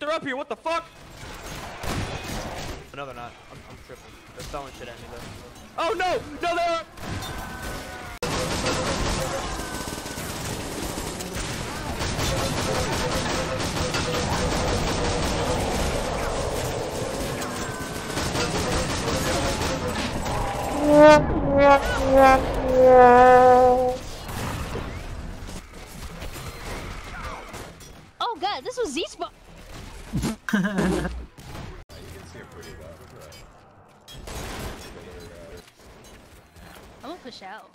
they're up here. What the fuck? No, they're not. I'm, I'm tripping. They're throwing shit at me though. Oh no! No, they're. Oh god, this was Z spot. I'm gonna push out.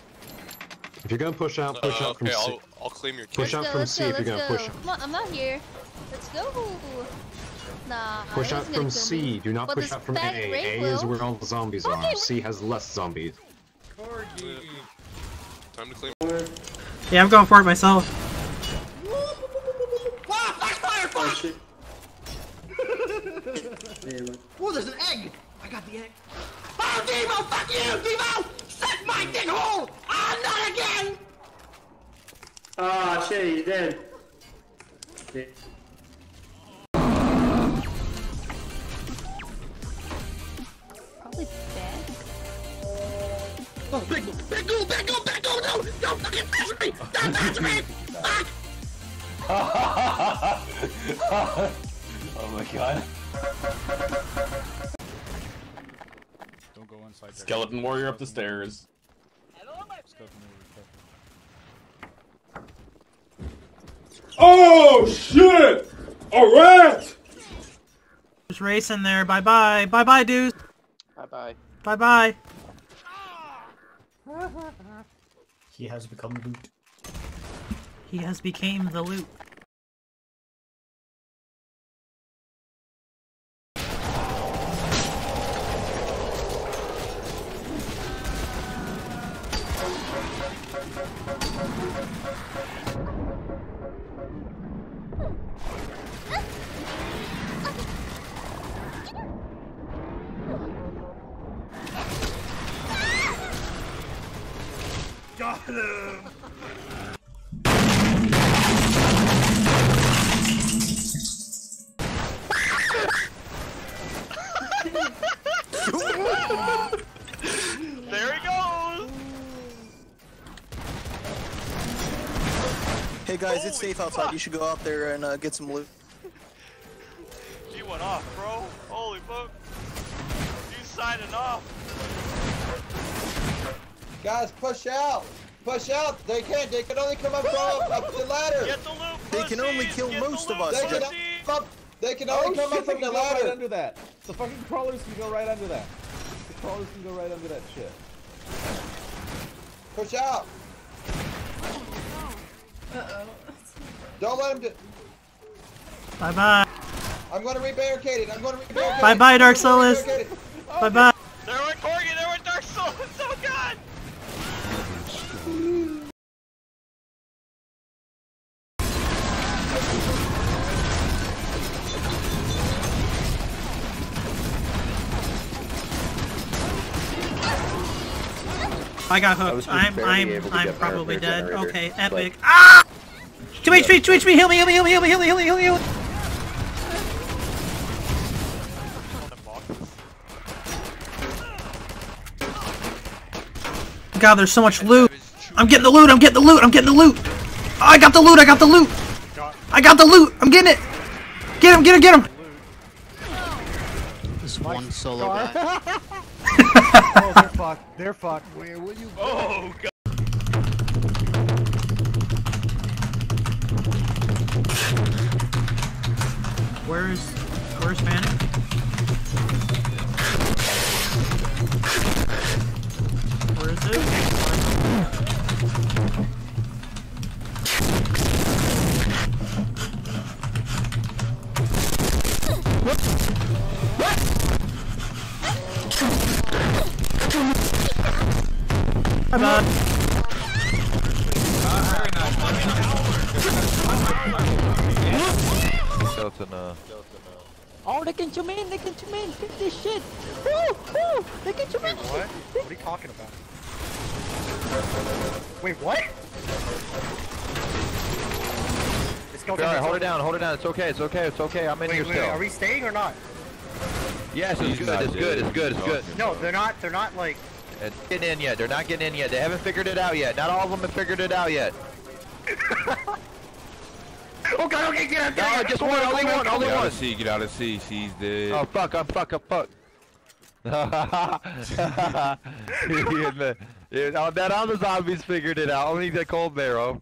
If you're gonna push out, push Uh, out from okay, C. I'll, I'll claim your Push kill. out let's go, from C go, if you're let's gonna go. push. Come on, I'm out here. Let's go. Nah. Push out from C. me. Do not But push out from A. fat Ray A is where all the zombies Okay, are. C has less zombies. Time to claim. Yeah, I'm going for it myself. Oh, there's an egg! I got the egg. Oh, Devo, fuck you, Devo! Suck my dick hole! Ah, not again! Ah, shit, he's dead. Probably bad. Oh, big, big go, big go, big go! No, don't fucking mess with me! Don't mess with me! Fuck! Oh my god. Don't go inside there. Skeleton warrior up the stairs. Skeleton Oh shit! A rat! There's race in there. Bye bye. Bye bye, dudes. Bye bye. Bye bye. He has become the loot. He has became the loot. There he goes. Hey guys, it's Holy safe outside. You should go out there and uh, get some loot. He went off, bro. Holy fuck. You signing off. Guys, push out! Push out! They can't, they can only come up from up the ladder! Get the loot. They can only kill Get the most of us, They can, pussies. up, they can only oh, come up from the ladder! Right under that. The fucking crawlers can go right under that. The crawlers can go right under that shit. Push out! Uh-oh. Don't let him do- Bye bye. I'm gonna re-barricade it, I'm gonna re-barricade it! Bye bye, Dark I'm gonna Souls. re-barricade I got hooked. I'm I'm I'm probably dead. generator, Okay, but- epic. Ah! 2 HP, 2 HP, heal me, heal me, heal me, heal me, heal me, heal me, heal me, heal me. God, there's so much loot. I'm getting the loot, I'm getting the loot, I'm getting the loot. Oh, I got the loot, I got the loot. I got the loot, I'm getting it. Get him, get him, get him. This one solo guy. they're fucked. They're fucked. Where will you Oh god. Where's, where's Manning? Where is it? Bye bye. Skeleton, uh. Oh, they can zoom in, they can zoom in. Get this shit. Woo, woo, they can zoom in. What? What are you talking about? Wait, what? Alright, hold it down, hold it down. It's okay, it's okay, it's okay. I'm in Wait, here wait, still. are we staying or not? Yes, it's good, it's good, it's good, it's good. No, they're not. They're not like. It's getting in yet. They're not getting in yet. They haven't figured it out yet. Not all of them have figured it out yet. Oh god, okay, get out, No, just one, only one, only one! Get out of sea, get out of sea. She's dead. Oh fuck, I'm fuck, I'm fuck. Yeah, oh, that other zombies figured it out. Only the cold barrel.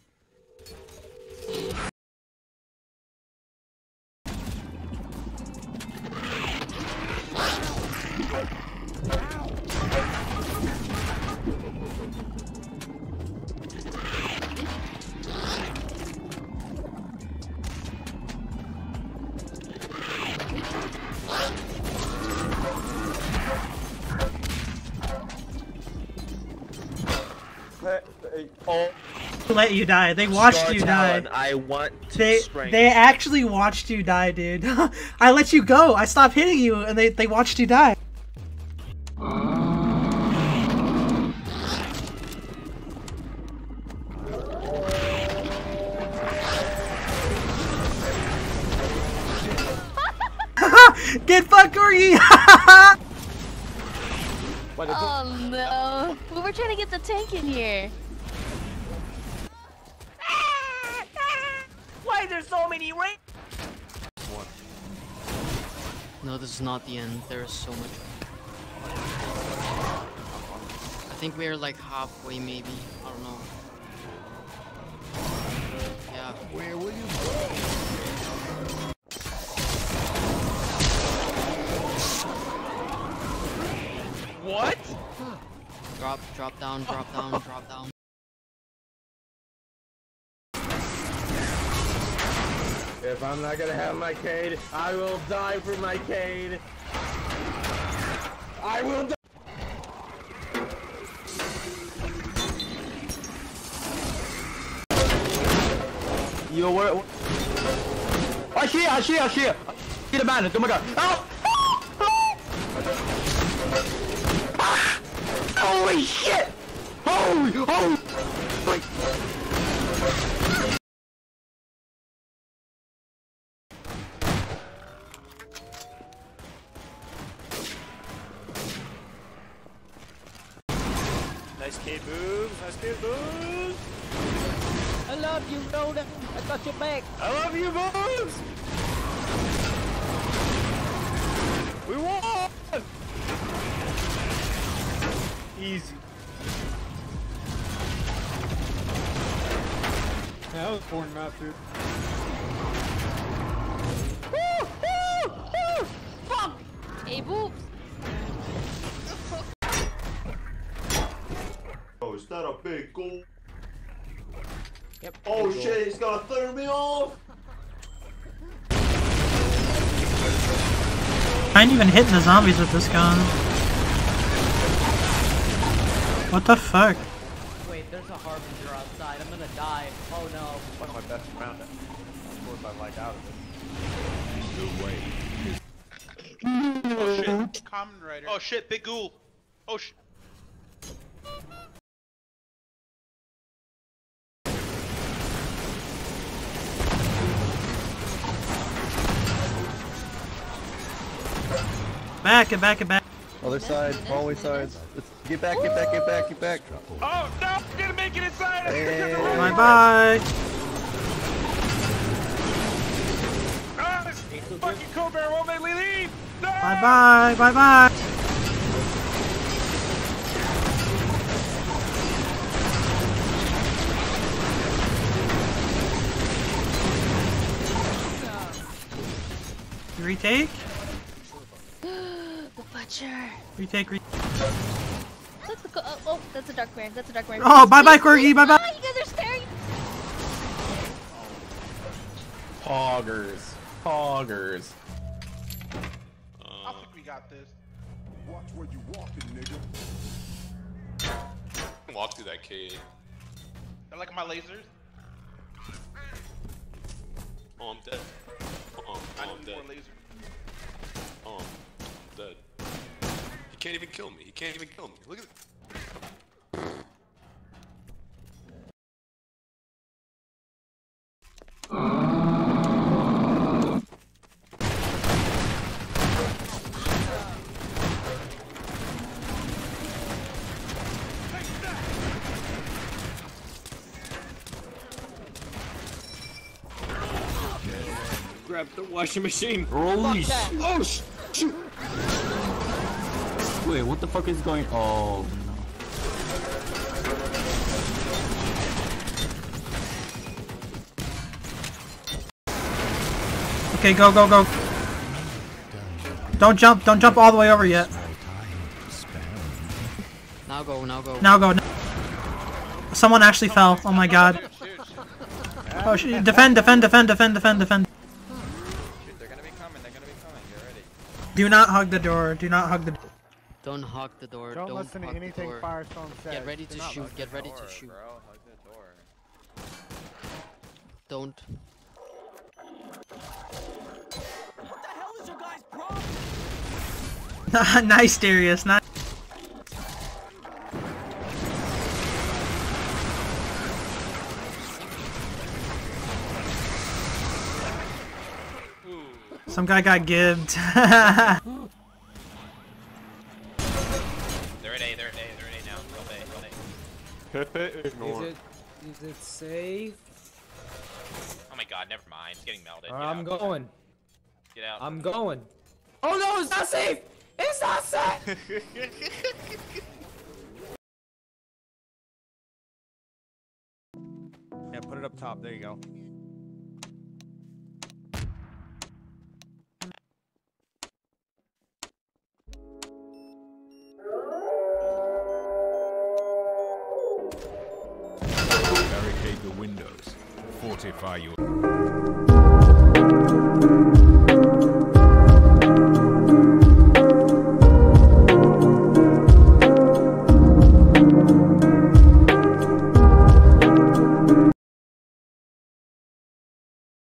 Let you die. They watched you die. I want They they actually watched you die, dude. I let you go. I stopped hitting you, and they they watched you die. Get fucked, Corgi! Oh no. We were trying to get the tank in here. There's so many rain? No, this is not the end. There is so much. I think we're like halfway, maybe. I don't know. Yeah. Where will you go? What? Drop, drop down, drop down, drop down. If I'm not gonna have my Cade, I will die for my Cade. I will die. Yo, where? I see, I see, I see. See the man. Oh my god. Oh! Holy shit! Holy, holy! Nice K moves, nice K moves. I love you, Rodan. I got your back. I love you, moves. We won. Easy. That was boring map, dude. That a big goal? Yep. Oh shit, he's gonna throw me off! I ain't even hitting the zombies with this gun. What the fuck? Wait, there's a harbinger outside. I'm gonna die. Oh no. One of my best around it. Of course, I like out of it. Oh shit. Common Rider. Oh shit, big ghoul. Oh shit. Back and back and back. Other side, hallway sides. Let's get back, get back, get back, get back. Oh no! I'm gonna make it inside. Bye bye. Ah, this fucking Cobra won't make me leave. No! Bye bye. Bye bye. Retake? The butcher. Retake, re- That's the oh, oh, that's a dark man. That's a dark man. Oh, bye-bye, Corgi, bye-bye. Ah, you guys are staring. Poggers. Poggers. I think we got this. Watch where you walking, nigga. Walk through that cave. I like my lasers. Oh, I'm dead. Oh, I I'm need dead. more lasers. Oh, I'm dead. He can't even kill me. He can't even kill me. Look at this. Grab the washing machine. Holy shit. Oh, shoot. Wait, what the fuck is going? Oh no. Okay, go, go, go. Don't jump, don't jump all the way over yet. Now go, now go. Now go. Someone actually fell. Oh my god. Oh, sh defend, defend, defend, defend, defend, defend. Shoot, they're gonna be coming. They're gonna be coming. Get ready. Do not hug the door. Do not hug the door. Don't hug the door. Don't Don't, listen to hug anything. Firestone says. Get ready Do to not shoot. Get ready Door, to shoot. bro. Hug the door. Don't. nice, Darius. Nice. Some guy got gibbed. A. Pepe ignore. Is it is it safe? Oh my god, never mind. It's getting melted. Get I'm out. going. Get out. I'm going. Oh no, it's not safe! It's not safe! Yeah, put it up top. There you go. The windows. Fortify your.